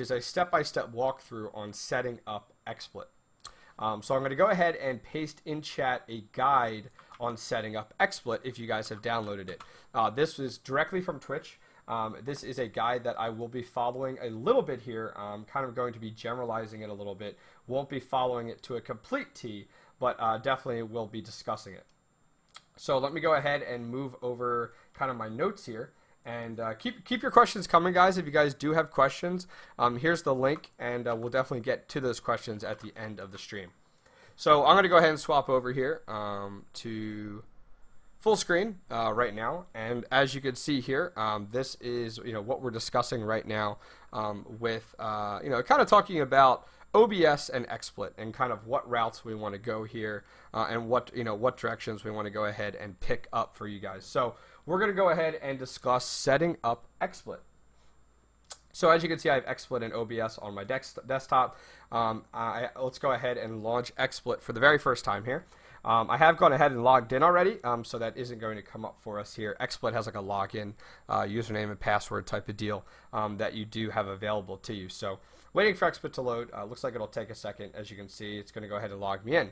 is a step-by-step walkthrough on setting up XSplit. Um, so I'm going to go ahead and paste in chat a guide on setting up XSplit if you guys have downloaded it. Uh, this is directly from Twitch. Um, this is a guide that I will be following a little bit here. I'm kind of going to be generalizing it a little bit. Won't be following it to a complete T, but uh, definitely will be discussing it. So let me go ahead and move over kind of my notes here. And uh, keep keep your questions coming, guys. If you guys do have questions, um, here's the link, and uh, we'll definitely get to those questions at the end of the stream. So I'm going to go ahead and swap over here um, to full screen uh, right now, and as you can see here, um, this is you know what we're discussing right now um, with uh, you know kind of talking about OBS and XSplit and kind of what routes we want to go here uh, and what you know what directions we want to go ahead and pick up for you guys. So we're going to go ahead and discuss setting up XSplit. So as you can see, I have XSplit and OBS on my desktop. Um, I, let's go ahead and launch XSplit for the very first time here. Um, I have gone ahead and logged in already, um, so that isn't going to come up for us here. XSplit has like a login, uh, username and password type of deal um, that you do have available to you. So waiting for XSplit to load. Uh, looks like it'll take a second. As you can see, it's going to go ahead and log me in.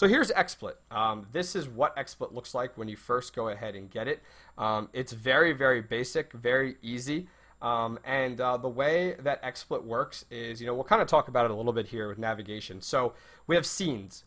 So here's XSplit. Um, this is what XSplit looks like when you first go ahead and get it. Um, it's very, very basic, very easy. Um, and uh, the way that XSplit works is, you know, we'll kind of talk about it a little bit here with navigation. So we have scenes.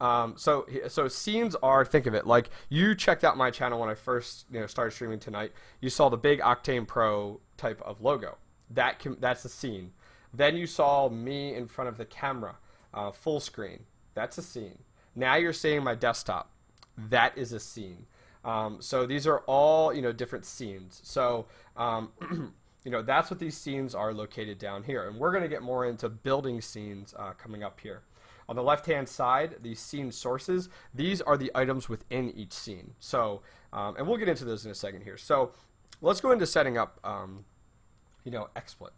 Um, so so scenes are think of it like you checked out my channel when I first you know started streaming tonight. You saw the big Octane Pro type of logo. That can, that's a scene. Then you saw me in front of the camera, uh, full screen. That's a scene. Now you're seeing my desktop. That is a scene. Um, so these are all you know different scenes. So um, you know that's what these scenes are located down here, and we're going to get more into building scenes uh, coming up here. On the left-hand side, the scene sources, these are the items within each scene. So, um, and we'll get into those in a second here. So let's go into setting up, um, you know, XSplit.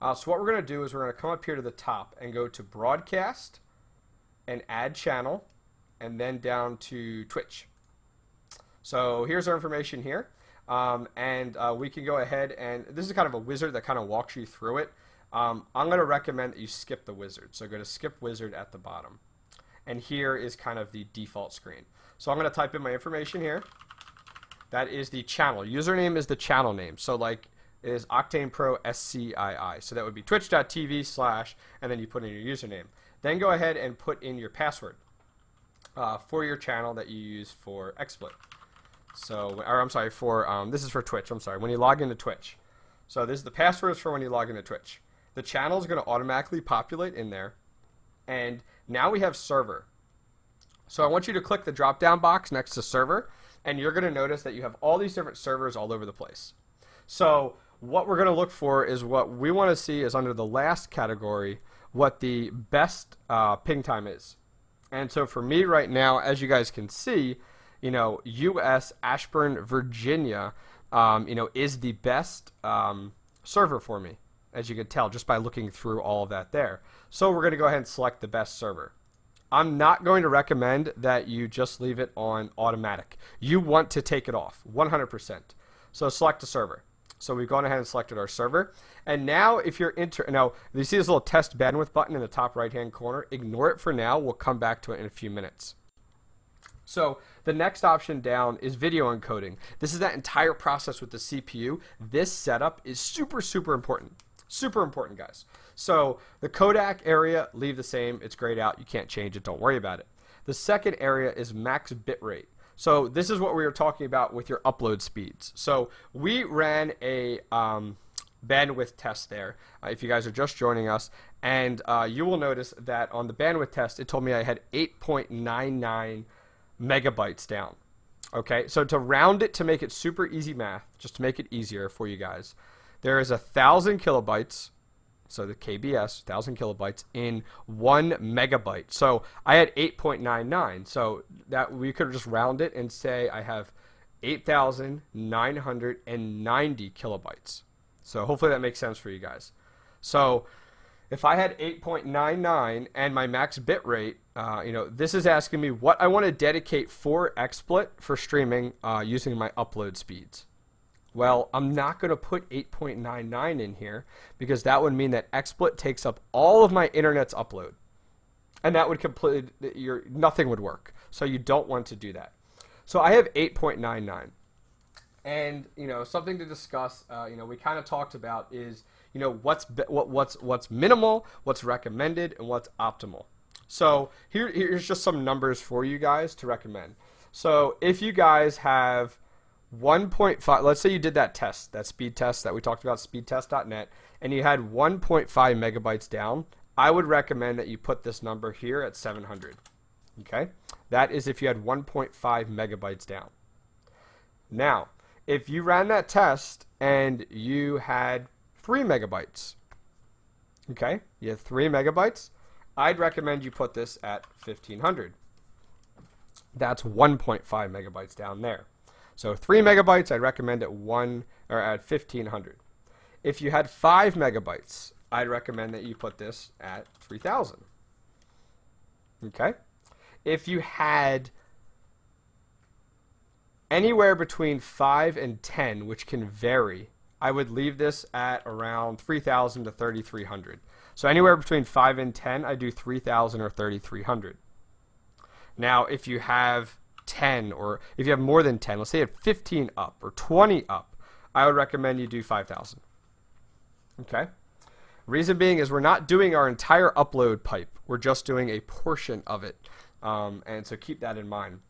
Uh, so what we're going to do is we're going to come up here to the top and go to Broadcast and Add Channel, and then down to Twitch. So here's our information here. Um, and uh, we can go ahead and this is kind of a wizard that kind of walks you through it. Um, I'm going to recommend that you skip the wizard. So go to skip wizard at the bottom. And here is kind of the default screen. So I'm going to type in my information here. That is the channel. Username is the channel name. So like it is Octane Pro SCII. So that would be twitch.tv slash, and then you put in your username. Then go ahead and put in your password uh, for your channel that you use for XSplit. So, or I'm sorry, for, um, this is for Twitch, I'm sorry, when you log into Twitch. So this is the passwords for when you log into Twitch the channel is going to automatically populate in there. And now we have server. So I want you to click the drop down box next to server, and you're going to notice that you have all these different servers all over the place. So what we're going to look for is what we want to see is under the last category, what the best uh, ping time is. And so for me right now, as you guys can see, you know, U.S. Ashburn, Virginia, um, you know, is the best um, server for me as you can tell just by looking through all of that there. So we're going to go ahead and select the best server. I'm not going to recommend that you just leave it on automatic. You want to take it off 100%. So select a server. So we've gone ahead and selected our server. And now if you're inter now you see this little test bandwidth button in the top right hand corner, ignore it for now. We'll come back to it in a few minutes. So the next option down is video encoding. This is that entire process with the CPU. This setup is super, super important. Super important, guys. So the codec area, leave the same. It's grayed out. You can't change it. Don't worry about it. The second area is max bitrate. So this is what we were talking about with your upload speeds. So we ran a um, bandwidth test there, uh, if you guys are just joining us, and uh, you will notice that on the bandwidth test, it told me I had 8.99 megabytes down. Okay, so to round it to make it super easy math, just to make it easier for you guys, there is a thousand kilobytes so the KBS, 1000 kilobytes in one megabyte. So I had 8.99. So that we could just round it and say I have 8,990 kilobytes. So hopefully that makes sense for you guys. So if I had 8.99 and my max bit rate, uh, you know, this is asking me what I want to dedicate for XSplit for streaming uh, using my upload speeds. Well, I'm not going to put 8.99 in here because that would mean that XSplit takes up all of my internet's upload. And that would completely, your, nothing would work. So you don't want to do that. So I have 8.99. And, you know, something to discuss, uh, you know, we kind of talked about is, you know, what's, what, what's, what's minimal, what's recommended, and what's optimal. So here, here's just some numbers for you guys to recommend. So if you guys have 1.5, let's say you did that test, that speed test that we talked about, speedtest.net, and you had 1.5 megabytes down, I would recommend that you put this number here at 700. Okay? That is if you had 1.5 megabytes down. Now, if you ran that test and you had 3 megabytes, okay, you had 3 megabytes, I'd recommend you put this at 1500. That's 1.5 megabytes down there. So 3 megabytes, I'd recommend at 1 or at 1500. If you had 5 megabytes, I'd recommend that you put this at 3000. Okay? If you had anywhere between 5 and 10, which can vary, I would leave this at around 3000 to 3300. So anywhere between 5 and 10, I do 3000 or 3300. Now, if you have 10 or if you have more than 10, let's say you have 15 up or 20 up, I would recommend you do 5000. Okay? Reason being is we're not doing our entire upload pipe. We're just doing a portion of it. Um, and so keep that in mind.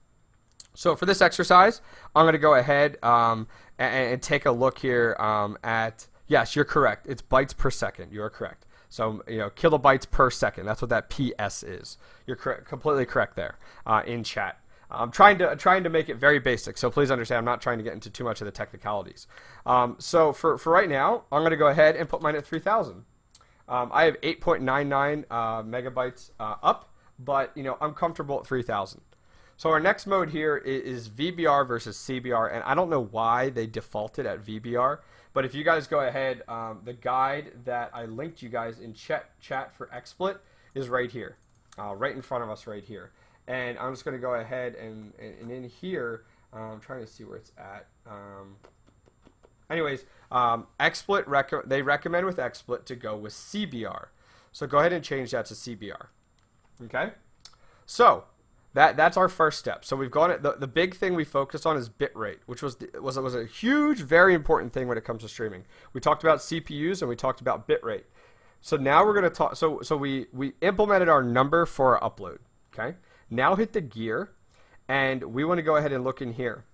So for this exercise, I'm going to go ahead um, and, and, take a look here um, at, yes, you're correct. It's bytes per second. You are correct. So, you know, kilobytes per second. That's what that PS is. You're correct, completely correct there uh, in chat. I'm trying to trying to make it very basic, so please understand I'm not trying to get into too much of the technicalities. Um, so for, for right now, I'm going to go ahead and put mine at 3,000. Um, I have 8.99 uh, megabytes uh, up, but you know I'm comfortable at 3,000. So our next mode here is, is VBR versus CBR, and I don't know why they defaulted at VBR, but if you guys go ahead, um, the guide that I linked you guys in chat, chat for XSplit is right here, uh, right in front of us right here. And I'm just going to go ahead and, and, in here, uh, I'm trying to see where it's at. Um, anyways, um, XSplit rec they recommend with XSplit to go with CBR. So go ahead and change that to CBR. Okay? So that that's our first step. So we've gone the, the big thing we focused on is bitrate, which was the, was was a huge, very important thing when it comes to streaming. We talked about CPUs and we talked about bitrate. So now we're going to talk. So so we we implemented our number for our upload. Okay. Now hit the gear, and we want to go ahead and look in here.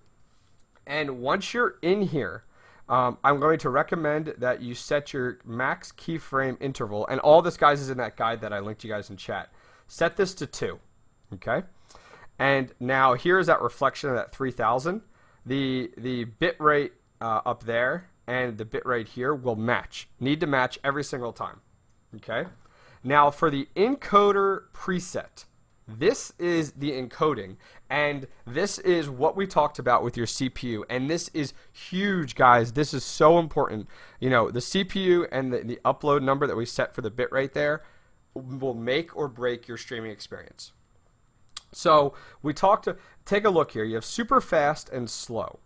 And once you're in here, um, I'm going to recommend that you set your max keyframe interval, and all this, guys, is in that guide that I linked you guys in chat. Set this to 2, okay? And now here's that reflection of that 3000. The, the bit rate uh, up there and the bit rate here will match. Need to match every single time, okay? Now for the encoder preset, this is the encoding, and this is what we talked about with your CPU, and this is huge, guys. This is so important. You know, the CPU and the, the upload number that we set for the bitrate there will make or break your streaming experience. So we talked to, take a look here. You have super fast and slow.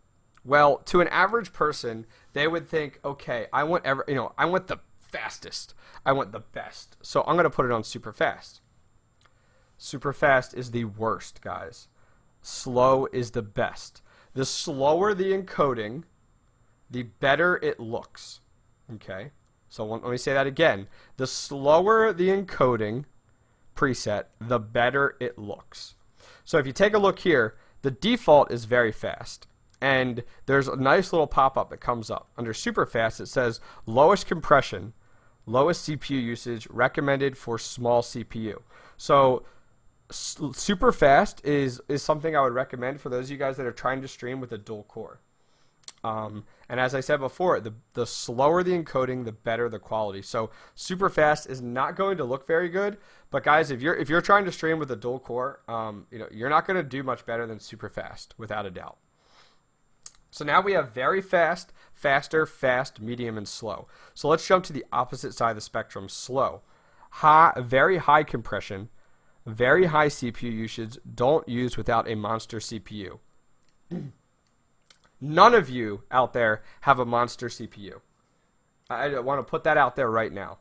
Well, to an average person, they would think, okay, I want ever, you know, I want the fastest. I want the best. So I'm going to put it on super fast. Super fast is the worst, guys. Slow is the best. The slower the encoding, the better it looks. Okay? So let me say that again. The slower the encoding preset, the better it looks. So if you take a look here, the default is very fast. And there's a nice little pop-up that comes up. Under super fast, it says lowest compression, lowest CPU usage recommended for small CPU. So super fast is is something I would recommend for those of you guys that are trying to stream with a dual core. Um, and as I said before, the the slower the encoding, the better the quality. So super fast is not going to look very good, but guys, if you're if you're trying to stream with a dual core, um, you know you're not going to do much better than super fast, without a doubt. So now we have very fast, faster, fast, medium, and slow. So let's jump to the opposite side of the spectrum, slow. High, very high compression, very high CPU usage, don't use without a monster CPU. None of you out there have a monster CPU. I, want to put that out there right now.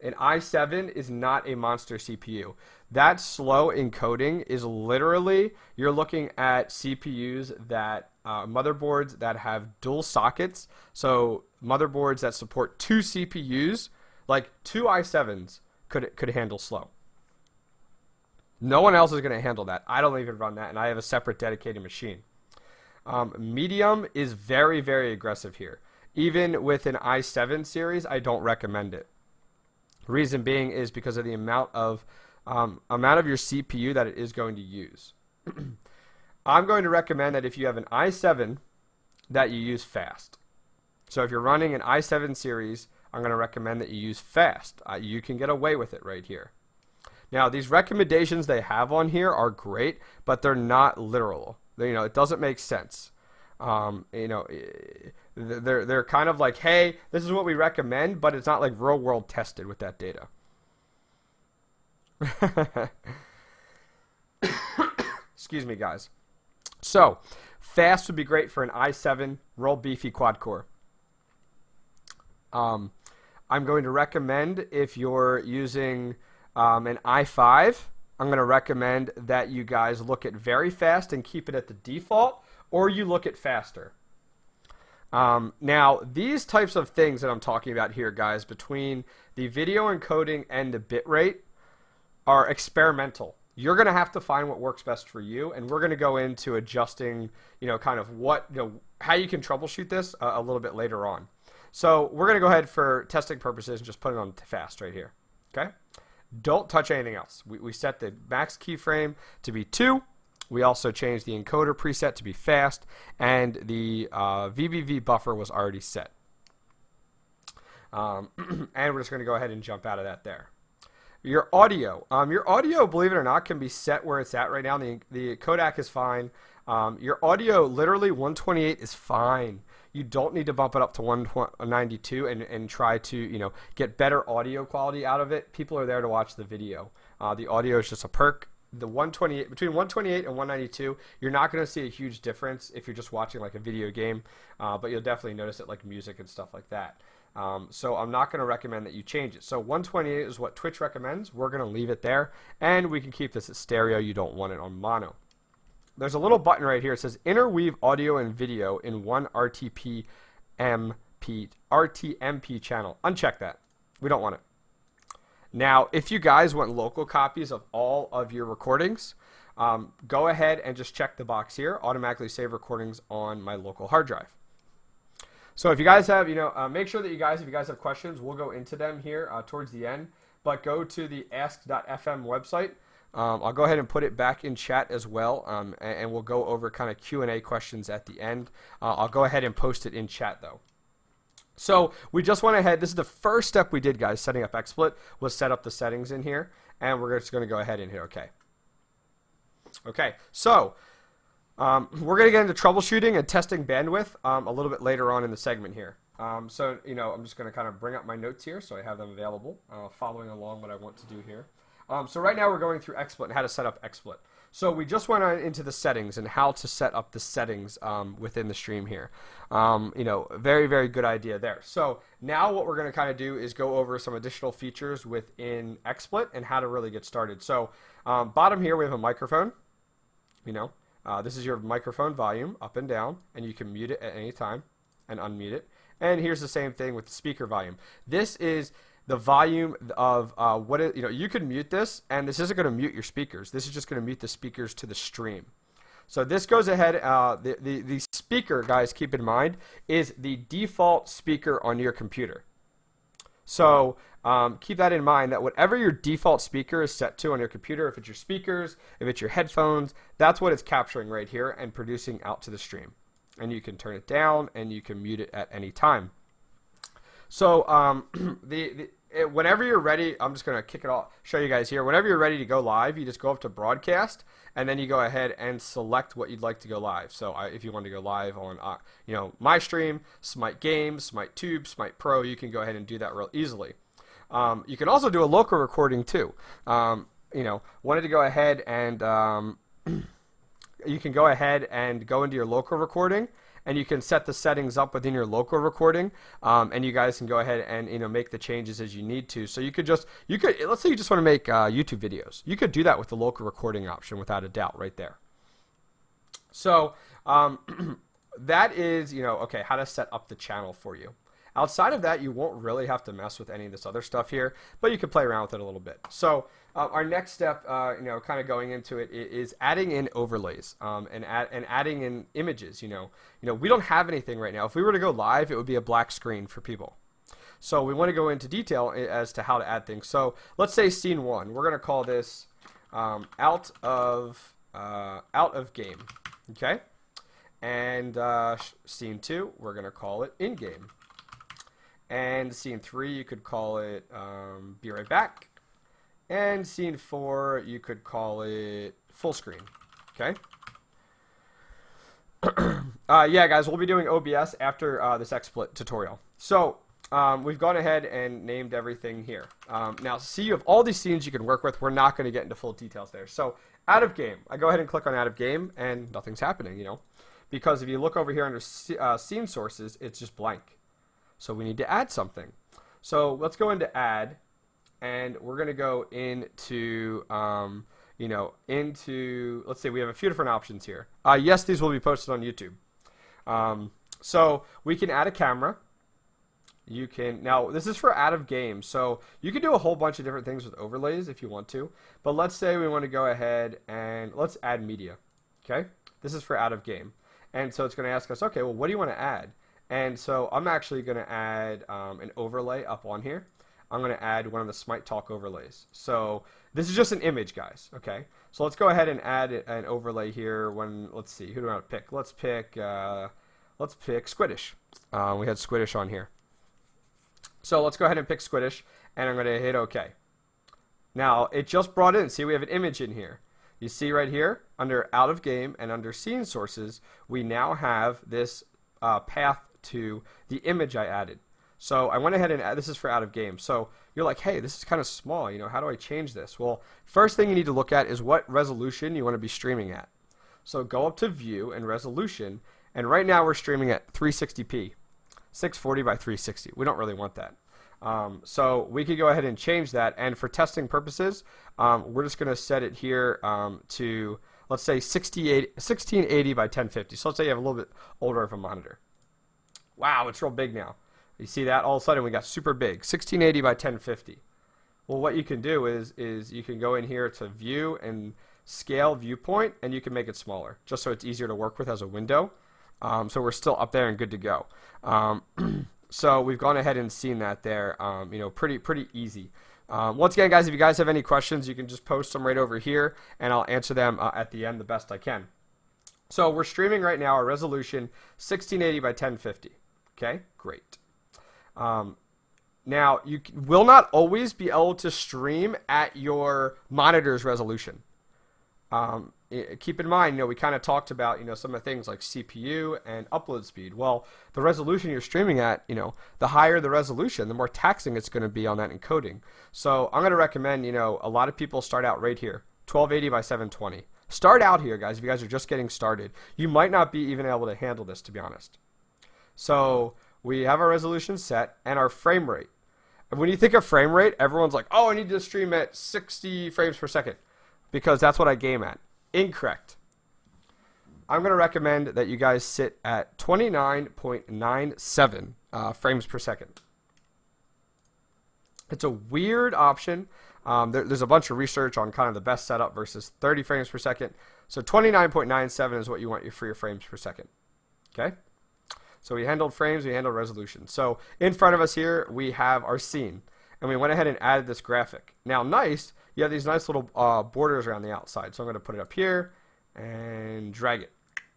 An i7 is not a monster CPU. That slow encoding is literally, you're looking at CPUs that, uh, motherboards that have dual sockets. So motherboards that support two CPUs, like two i7s could, could handle slow. No one else is going to handle that. I don't even run that, and I have a separate dedicated machine. Um, medium is very, very aggressive here. Even with an i7 series, I don't recommend it. Reason being is because of the amount of um, amount of your CPU that it is going to use. I'm going to recommend that if you have an i7, that you use fast. So if you're running an i7 series, I'm going to recommend that you use fast. Uh, you can get away with it right here. Now, these recommendations they have on here are great, but they're not literal. They, you know, it doesn't make sense. Um, you know, they're they're kind of like, hey, this is what we recommend, but it's not like real world tested with that data. Excuse me, guys. So, fast would be great for an i7 roll beefy quad core. Um, I'm going to recommend if you're using um, an i5, I'm going to recommend that you guys look at very fast and keep it at the default, or you look at faster. Um, now, these types of things that I'm talking about here, guys, between the video encoding and the bitrate are experimental. You're going to have to find what works best for you, and we're going to go into adjusting, you know, kind of what, you know, how you can troubleshoot this a, a little bit later on. So we're going to go ahead for testing purposes and just put it on fast right here. Okay? Don't touch anything else. We, we set the max keyframe to be 2. We also changed the encoder preset to be fast, and the uh, VBV buffer was already set. Um, and we're just going to go ahead and jump out of that there. Your audio. Um, your audio, believe it or not, can be set where it's at right now. The, the codec is fine. Um, your audio, literally 128 is fine. You don't need to bump it up to 192 and, and try to, you know, get better audio quality out of it. People are there to watch the video. Uh, the audio is just a perk. The 128 between 128 and 192, you're not going to see a huge difference if you're just watching like a video game, uh, but you'll definitely notice it like music and stuff like that. Um, so I'm not going to recommend that you change it. So 128 is what Twitch recommends. We're going to leave it there, and we can keep this at stereo. You don't want it on mono there's a little button right here. It says interweave audio and video in one RTP MP RTMP channel. Uncheck that. We don't want it. Now, if you guys want local copies of all of your recordings, um, go ahead and just check the box here. Automatically save recordings on my local hard drive. So if you guys have, you know, uh, make sure that you guys, if you guys have questions, we'll go into them here uh, towards the end. But go to the ask.fm website um, I'll go ahead and put it back in chat as well, um, and, and, we'll go over kind of Q&A questions at the end. Uh, I'll go ahead and post it in chat, though. So we just went ahead. This is the first step we did, guys, setting up XSplit, was set up the settings in here, and we're just going to go ahead and hit OK. Okay, so um, we're going to get into troubleshooting and testing bandwidth um, a little bit later on in the segment here. Um, so, you know, I'm just going to kind of bring up my notes here so I have them available, uh, following along what I want to do here. Um, so right now we're going through XSplit and how to set up XSplit. So we just went on into the settings and how to set up the settings um, within the stream here. Um, you know, very, very good idea there. So now what we're going to kind of do is go over some additional features within XSplit and how to really get started. So um, bottom here we have a microphone. You know, uh, this is your microphone volume up and down, and you can mute it at any time and unmute it. And here's the same thing with the speaker volume. This is the volume of uh, what it, you know. You can mute this, and this isn't going to mute your speakers. This is just going to mute the speakers to the stream. So this goes ahead. Uh, the, the the speaker, guys, keep in mind, is the default speaker on your computer. So um, keep that in mind that whatever your default speaker is set to on your computer, if it's your speakers, if it's your headphones, that's what it's capturing right here and producing out to the stream. And you can turn it down and you can mute it at any time. So um, the, the it, whenever you're ready, I'm just gonna kick it off, show you guys here. Whenever you're ready to go live, you just go up to broadcast, and then you go ahead and select what you'd like to go live. So I, if you want to go live on, uh, you know, my stream, Smite Games, Smite Tube, Smite Pro, you can go ahead and do that real easily. Um, you can also do a local recording too. Um, you know, wanted to go ahead and um, you can go ahead and go into your local recording and you can set the settings up within your local recording um, and you guys can go ahead and you know make the changes as you need to. So you could just you could let's say you just want to make uh, youtube videos. You could do that with the local recording option without a doubt right there. So um, that is you know okay how to set up the channel for you. Outside of that, you won't really have to mess with any of this other stuff here, but you can play around with it a little bit. So uh, our next step, uh, you know, kind of going into it is adding in overlays um, and, add, and adding in images. You know, you know, we don't have anything right now. If we were to go live, it would be a black screen for people. So we want to go into detail as to how to add things. So let's say scene one. We're going to call this um, out of uh, out of game. Okay. And uh, scene two, we're going to call it in game. And scene three, you could call it um, Be Right Back. And scene four, you could call it Full Screen. Okay? uh, yeah, guys, we'll be doing OBS after uh, this XSplit tutorial. So, um, we've gone ahead and named everything here. Um, now, see, you have all these scenes you can work with. We're not going to get into full details there. So, out of game. I go ahead and click on out of game, and nothing's happening, you know. Because if you look over here under uh, scene sources, it's just blank. So we need to add something. So let's go into add, and we're going to go into, um, you know, into, let's say we have a few different options here. Uh, yes, these will be posted on YouTube. Um, so we can add a camera. You can, now this is for out of game, so you can do a whole bunch of different things with overlays if you want to. But let's say we want to go ahead and let's add media. Okay, this is for out of game. And so it's going to ask us, okay, well, what do you want to add? And so I'm actually going to add um, an overlay up on here. I'm going to add one of the Smite Talk overlays. So this is just an image, guys. Okay. So let's go ahead and add an overlay here. When let's see, who do I want to pick? Let's pick. Uh, let's pick Squiiddish. Uh, we had Squiiddish on here. So let's go ahead and pick Squiiddish, and I'm going to hit OK. Now it just brought in. See, we have an image in here. You see right here under out of game and under scene sources, we now have this uh, path to the image I added. So I went ahead and this is for out of game. So you're like, hey, this is kind of small. You know, how do I change this? Well, first thing you need to look at is what resolution you want to be streaming at. So go up to view and resolution. And right now we're streaming at 360p, 640 by 360. We don't really want that. Um, so we could go ahead and change that. And for testing purposes, um, we're just going to set it here um, to, let's say, 1680 by 1050. So let's say you have a little bit older of a monitor. Wow, it's real big now. You see that? All of a sudden we got super big, 1680 by 1050. Well, what you can do is is you can go in here to view and scale viewpoint, and you can make it smaller, just so it's easier to work with as a window. Um, so we're still up there and good to go. Um, so we've gone ahead and seen that there. Um, you know, pretty pretty easy. Um, once again, guys, if you guys have any questions, you can just post them right over here, and I'll answer them uh, at the end the best I can. So we're streaming right now, our resolution 1680 by 1050. Okay, great. Um, now, you will not always be able to stream at your monitor's resolution. Um, keep in mind, you know, we kind of talked about, you know, some of the things like CPU and upload speed. Well, the resolution you're streaming at, you know, the higher the resolution, the more taxing it's going to be on that encoding. So I'm going to recommend, you know, a lot of people start out right here, 1280 by 720. Start out here, guys, if you guys are just getting started. You might not be even able to handle this, to be honest. So we have our resolution set and our frame rate. And when you think of frame rate, everyone's like, oh, I need to stream at 60 frames per second because that's what I game at. Incorrect. I'm going to recommend that you guys sit at 29.97 uh, frames per second. It's a weird option. Um, there, there's a bunch of research on kind of the best setup versus 30 frames per second. So 29.97 is what you want for your frames per second. Okay? So we handled frames, we handled resolution. So in front of us here, we have our scene. And we went ahead and added this graphic. Now, nice, you have these nice little uh, borders around the outside. So I'm going to put it up here and drag it.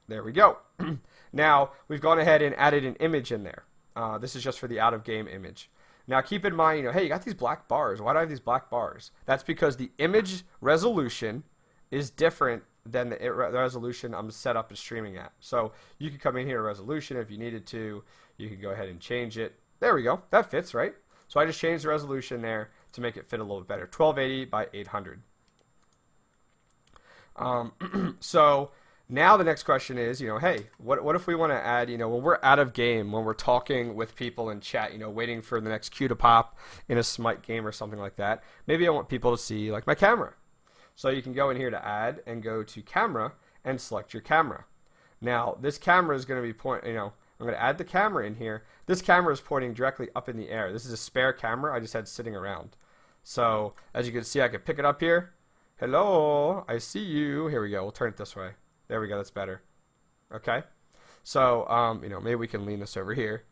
There we go. now, we've gone ahead and added an image in there. Uh, this is just for the out-of-game image. Now, keep in mind, you know, hey, you got these black bars. Why do I have these black bars? That's because the image resolution is different than the resolution I'm set up as streaming at. So you could come in here resolution if you needed to. You can go ahead and change it. There we go. That fits, right? So I just changed the resolution there to make it fit a little better. 1280 by 800. Um, so now the next question is, you know, hey, what, what if we want to add, you know, when we're out of game, when we're talking with people in chat, you know, waiting for the next queue to pop in a Smite game or something like that, maybe I want people to see, like, my camera. So you can go in here to add and go to camera and select your camera. Now, this camera is going to be point, you know, I'm going to add the camera in here. This camera is pointing directly up in the air. This is a spare camera I just had sitting around. So, as you can see, I can pick it up here. Hello, I see you. Here we go. We'll turn it this way. There we go. That's better. Okay. So, um, you know, maybe we can lean this over here.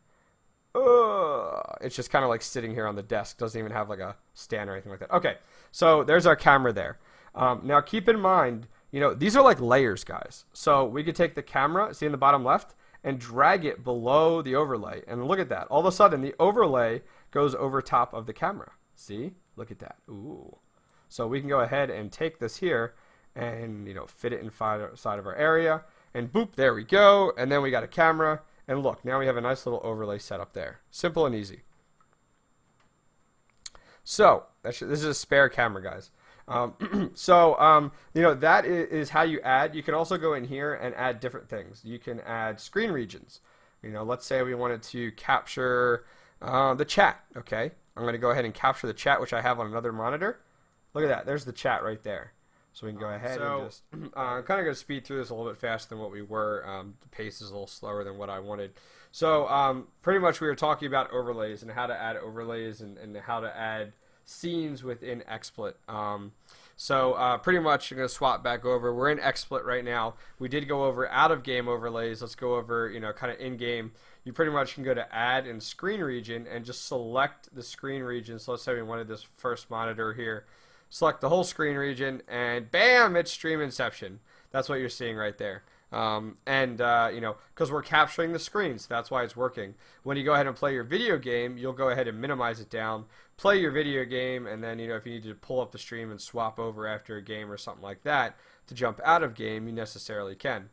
Uh, it's just kind of like sitting here on the desk. Doesn't even have like a stand or anything like that. Okay. So there's our camera there. Um, now keep in mind, you know, these are like layers, guys. So we could take the camera, see in the bottom left, and drag it below the overlay. And look at that. All of a sudden, the overlay goes over top of the camera. See? Look at that. Ooh. So we can go ahead and take this here and, you know, fit it inside of our area. And boop, there we go. And then we got a camera. And look, now we have a nice little overlay set up there. Simple and easy. So, this is a spare camera, guys. Um, so, um, you know, that is, is, how you add. You can also go in here and add different things. You can add screen regions. You know, let's say we wanted to capture uh, the chat, okay? I'm going to go ahead and capture the chat, which I have on another monitor. Look at that. There's the chat right there. So we can go ahead so, and just, uh, I'm kind of going to speed through this a little bit faster than what we were. Um, the pace is a little slower than what I wanted. So um, pretty much we were talking about overlays and how to add overlays and, and how to add scenes within XSplit. Um, so uh, pretty much I'm going to swap back over. We're in XSplit right now. We did go over out of game overlays. Let's go over, you know, kind of in game. You pretty much can go to add and screen region and just select the screen region. So let's say we wanted this first monitor here. Select the whole screen region and bam, it's stream inception. That's what you're seeing right there. Um, and uh, you know, because we're capturing the screens, so that's why it's working. When you go ahead and play your video game, you'll go ahead and minimize it down, play your video game, and then you know if you need to pull up the stream and swap over after a game or something like that to jump out of game, you necessarily can.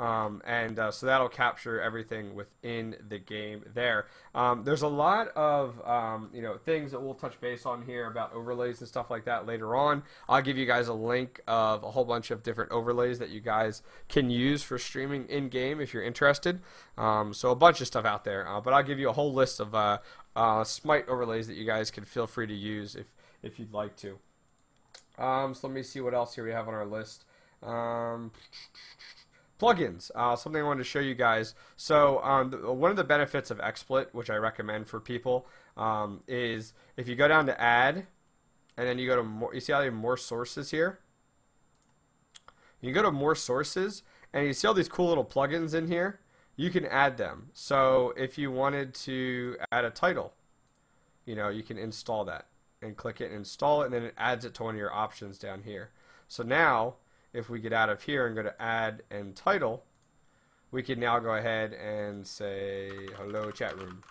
Um, and uh, so that'll capture everything within the game there. Um, there's a lot of um, you know things that we'll touch base on here about overlays and stuff like that later on. I'll give you guys a link of a whole bunch of different overlays that you guys can use for streaming in game if you're interested. Um, so a bunch of stuff out there, uh, but I'll give you a whole list of uh, uh, Smite overlays that you guys can feel free to use if if you'd like to. Um, so let me see what else here we have on our list. Plugins, uh, something I wanted to show you guys. So um, the, one of the benefits of XSplit, which I recommend for people, um, is if you go down to add, and then you go to more, you see how they have more sources here? You go to more sources, and you see all these cool little plugins in here. You can add them. So if you wanted to add a title, you know, you can install that and click it and install it, and then it adds it to one of your options down here. So now if we get out of here and go to add and title, we can now go ahead and say hello chat room.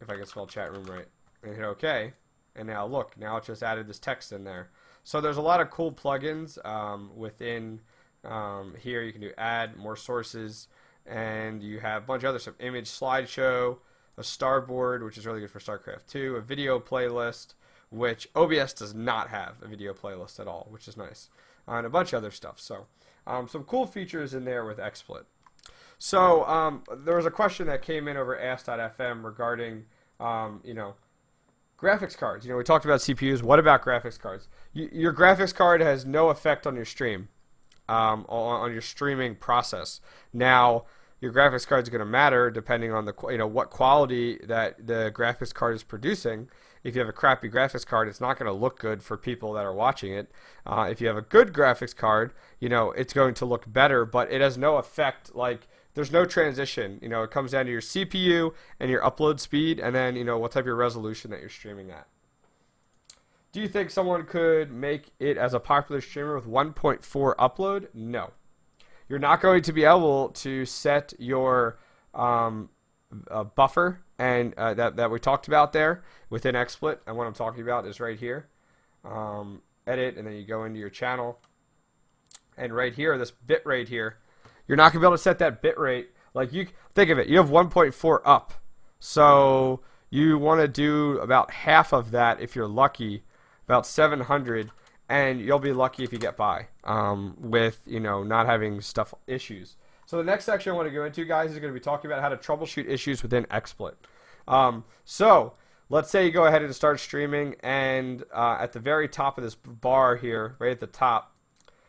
If I can spell chat room right. And hit OK. And now look, now it just added this text in there. So there's a lot of cool plugins um, within um, here. You can do add, more sources, and you have a bunch of other stuff. Image slideshow, a starboard, which is really good for StarCraft 2, a video playlist, which OBS does not have a video playlist at all, which is nice and a bunch of other stuff. So um, some cool features in there with XSplit. So um, there was a question that came in over Ask.fm regarding, um, you know, graphics cards. You know, we talked about CPUs. What about graphics cards? your graphics card has no effect on your stream, um, on, on your streaming process. Now, your graphics card is going to matter depending on the you know what quality that the graphics card is producing if you have a crappy graphics card, it's not going to look good for people that are watching it. Uh, if you have a good graphics card, you know, it's going to look better, but it has no effect like there's no transition. You know, it comes down to your CPU and your upload speed and then, you know, what type of resolution that you're streaming at. Do you think someone could make it as a popular streamer with 1.4 upload? No. You're not going to be able to set your um, uh, buffer and uh, that, that we talked about there within XSplit. And what I'm talking about is right here. Um, edit, and then you go into your channel. And right here, this bit rate here, you're not going to be able to set that bit rate. Like you think of it, you have 1.4 up. So you want to do about half of that if you're lucky, about 700 and you'll be lucky if you get by um, with you know not having stuff issues. So the next section I want to go into, guys, is going to be talking about how to troubleshoot issues within XSplit. Um, so let's say you go ahead and start streaming, and uh, at the very top of this bar here, right at the top,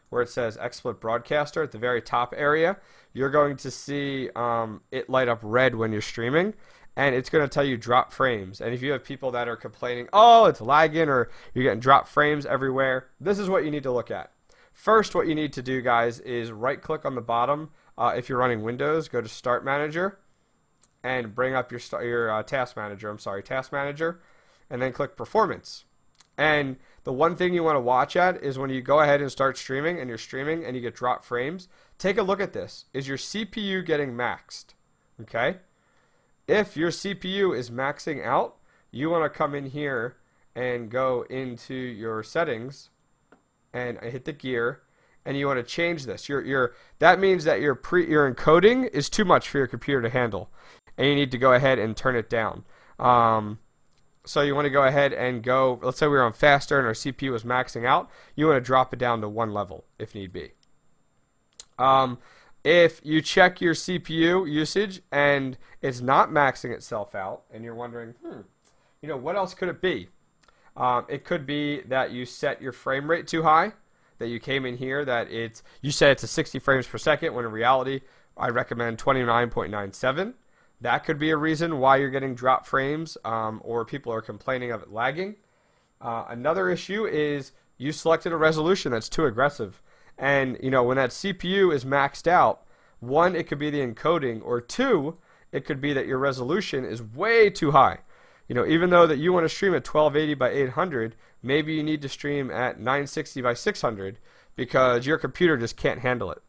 where it says XSplit Broadcaster at the very top area, you're going to see um, it light up red when you're streaming and it's going to tell you drop frames. And if you have people that are complaining, oh, it's lagging or you're getting drop frames everywhere, this is what you need to look at. First, what you need to do, guys, is right click on the bottom. Uh, if you're running Windows, go to Start Manager and bring up your, your uh, Task Manager. I'm sorry, Task Manager, and then click Performance. And the one thing you want to watch at is when you go ahead and start streaming and you're streaming and you get drop frames, take a look at this. Is your CPU getting maxed? Okay? If your CPU is maxing out, you want to come in here and go into your settings and hit the gear and you want to change this. Your your that means that your pre your encoding is too much for your computer to handle, and you need to go ahead and turn it down. Um, so you want to go ahead and go. Let's say we were on faster and our CPU was maxing out. You want to drop it down to one level if need be. Um, if you check your CPU usage and it's not maxing itself out, and you're wondering, hmm, you know, what else could it be? Um, it could be that you set your frame rate too high, that you came in here that it's you said it's a 60 frames per second when in reality I recommend 29.97. That could be a reason why you're getting drop frames um, or people are complaining of it lagging. Uh, another issue is you selected a resolution that's too aggressive. And you know when that CPU is maxed out, one it could be the encoding, or two it could be that your resolution is way too high. You know even though that you want to stream at 1280 by 800, maybe you need to stream at 960 by 600 because your computer just can't handle it.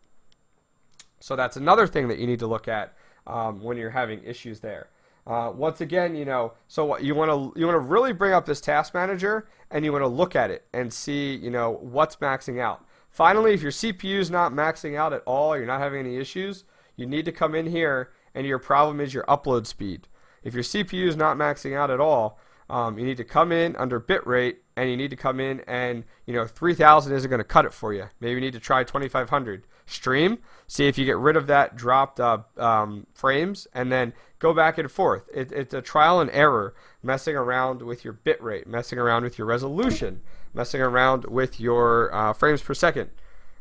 So that's another thing that you need to look at um, when you're having issues there. Uh, once again, you know, so what you want to you want to really bring up this task manager and you want to look at it and see, you know, what's maxing out. Finally, if your CPU is not maxing out at all, you're not having any issues, you need to come in here and your problem is your upload speed. If your CPU is not maxing out at all, um, you need to come in under bitrate and you need to come in and you know 3000 isn't going to cut it for you. Maybe you need to try 2500. Stream, see if you get rid of that dropped uh, um, frames, and then go back and forth. It, it's a trial and error, messing around with your bitrate, messing around with your resolution, messing around with your uh, frames per second,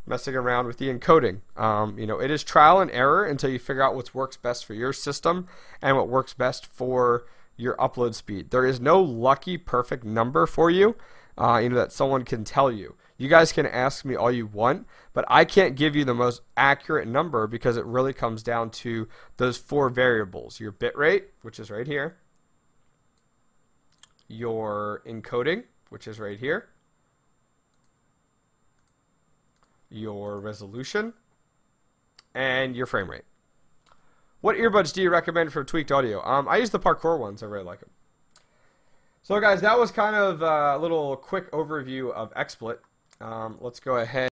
messing around with the encoding. Um, you know, it is trial and error until you figure out what works best for your system and what works best for your upload speed. There is no lucky perfect number for you, uh, you know, that someone can tell you. You guys can ask me all you want, but I can't give you the most accurate number because it really comes down to those four variables. Your bit rate, which is right here, your encoding, which is right here, your resolution, and your frame rate. What earbuds do you recommend for tweaked audio? Um, I use the Parkour ones. I really like them. So guys, that was kind of a little quick overview of XSplit. Um, let's go ahead.